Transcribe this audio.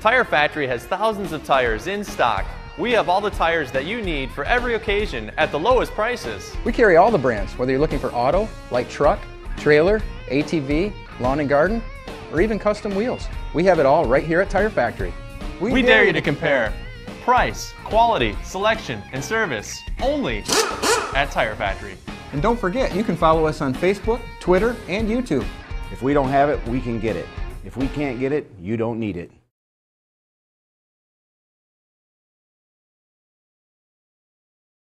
Tire Factory has thousands of tires in stock. We have all the tires that you need for every occasion at the lowest prices. We carry all the brands, whether you're looking for auto, light truck, trailer, ATV, lawn and garden, or even custom wheels. We have it all right here at Tire Factory. We, dare you to compare price, quality, selection, and service only at Tire Factory. And don't forget, you can follow us on Facebook, Twitter, and YouTube. If we don't have it, we can get it. If we can't get it, you don't need it.